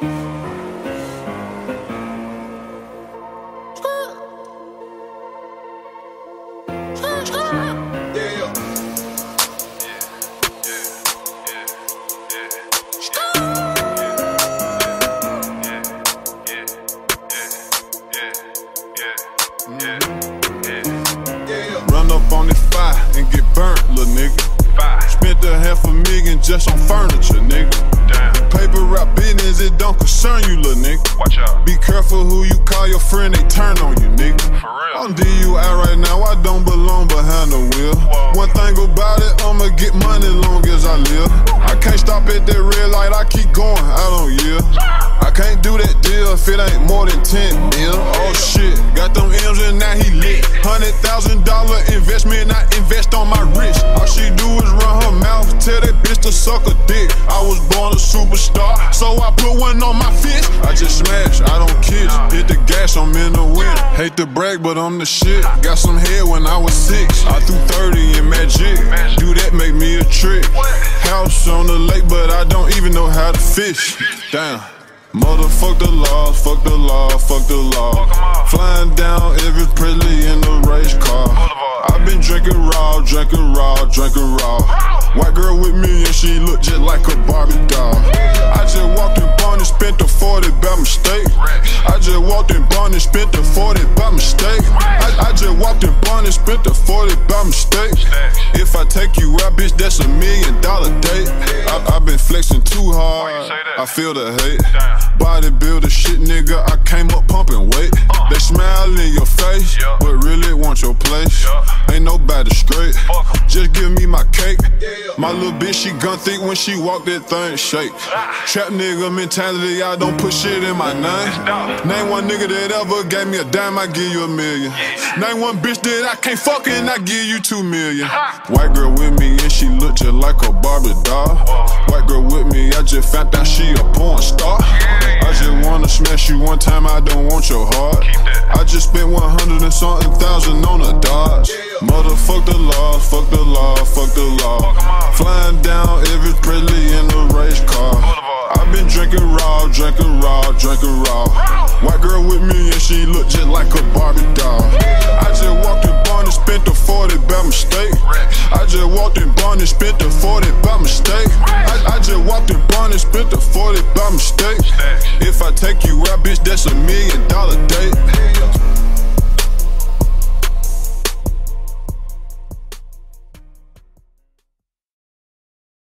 Run up on this fire and get burnt, little nigga. Spent a half a million just on furniture, nigga. Business, it don't concern you, little nigga. Watch out. Be careful who you call your friend, they turn on you, nigga. For real. On DUI right now, I don't belong behind the wheel. Whoa. One thing about it, I'ma get money long as I live. I can't stop at that red light, I keep going, I don't yield. I can't do that deal if it ain't more than 10 mil. Oh shit, got them M's and now he lit. Hundred thousand dollar one on my fist. I just smash, I don't kiss. Hit the gas, I'm in the wind. Hate to brag, but I'm the shit. Got some head when I was six. I threw 30 in magic. Do that make me a trick. House on the lake, but I don't even know how to fish. Damn. Motherfuck the law, fuck the law, fuck the law. Fuck 'em all. Flying down Elvis Presley in the race car. I've been drinking raw, drinking raw, drinking raw. White girl with me and she look just like a Barbie doll. I just walked in by mistake. I just walked in Barneys, spent the 40 by mistake. I, I just walked in Barneys, spent the 40 by mistake. If I take you out, bitch, that's a million dollar date. I, I've been flexing too hard. I feel the hate. Bodybuilder shit, nigga. I came up pumping weight. They smile in your face, but want your place. Yeah. Ain't nobody straight. Just give me my cake. My little bitch, she gun thick when she walk that thing shake. Trap nigga mentality, I don't put shit in my name. Name one nigga that ever gave me a dime, I give you a million. Name one bitch that I can't fuck and I give you two million. White girl with me and she look just like a Barbie doll. Time, I don't want your heart. I just spent 100 and something thousand on a Dodge. Motherfuck the law, fuck the law, fuck the law. Fuck 'em all. Flying down Elvis Presley in a race car. I've been drinking raw, drinking raw, drinking raw. White girl with me and she look just like a Barbie doll. I just walked spent the 40 by mistake. I just walked in Barneys, spent the 40 by mistake. I, I just walked in Barneys, spent the 40 by mistake. If I take you out, bitch, that's a million